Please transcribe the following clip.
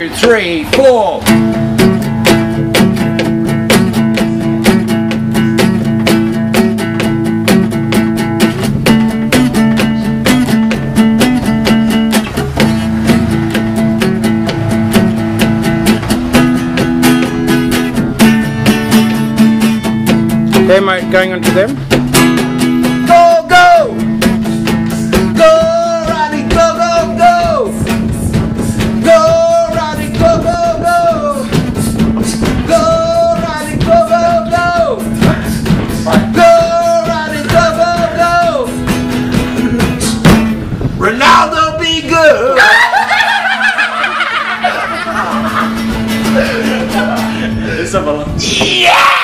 three, four. Okay, mate, going on to them. Ronaldo be good. Isabella. Yeah!